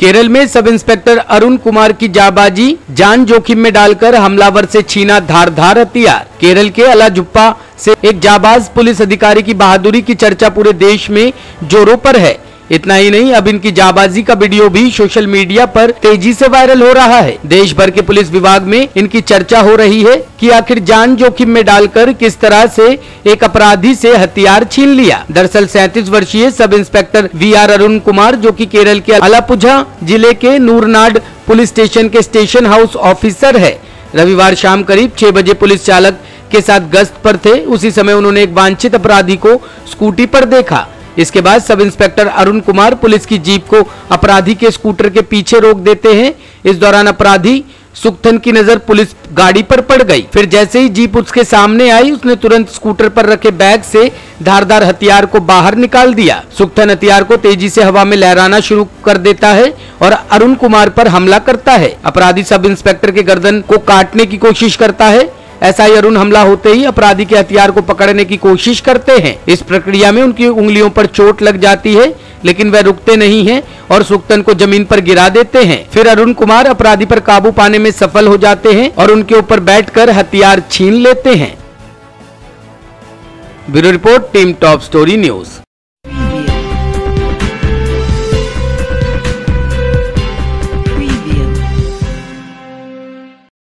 केरल में सब इंस्पेक्टर अरुण कुमार की जाबाजी, जान जोखिम में डालकर हमलावर से छीना धारधार हथियार। केरल के अलाजुप्पा से एक जाबाज पुलिस अधिकारी की बहादुरी की चर्चा पूरे देश में जोरों पर है। इतना ही नहीं, अब इनकी जाबाजी का वीडियो भी सोशल मीडिया पर तेज़ी से वायरल हो रहा है। देश भर के पुलिस विभाग में इनकी चर्चा हो रही है कि आखिर जान जोखिम में डालकर किस तरह से एक अपराधी से हथियार छीन लिया। दरअसल सैंतीस वर्षीय sub inspector V R Arun Kumar, जो कि केरल के अलापुझा ज़िले के नूरनाड पुलिस स्टेशन के स्टेशन हाउस ऑफिसर है। रविवार शाम करीब छह बजे पुलिस चालक के साथ गश्त पर थे। उसी समय उन्होंने एक वांछित अपराधी को स्कूटी पर देखा। इसके बाद sub inspector Arun Kumar police की जीप को अपराधी के स्कूटर के पीछे रोक देते हैं। इस दौरान अपराधी सुखथन की नज़र पुलिस गाड़ी पर पड़ गई। फिर जैसे ही जीप उसके सामने आई, उसने तुरंत स्कूटर पर रखे बैग से धारदार हथियार को बाहर निकाल दिया। सुखथन हथियार को तेज़ी से हवा में लहराना शुरू कर देता है और अरुण कुमार पर हमला करता है। अपराधी सब इंस्पेक्टर के गर्दन को काटने की कोशिश करता है। एसआई अरुण हमला होते ही अपराधी के हथियार को पकड़ने की कोशिश करते हैं। इस प्रक्रिया में उनकी उंगलियों पर चोट लग जाती है, लेकिन वह रुकते नहीं हैं और सुक्तन को ज़मीन पर गिरा देते हैं। फिर अरुण कुमार अपराधी पर काबू पाने में सफल हो जाते हैं और उनके ऊपर बैठकर हथियार छीन लेते हैं। Bureau report, team top story news.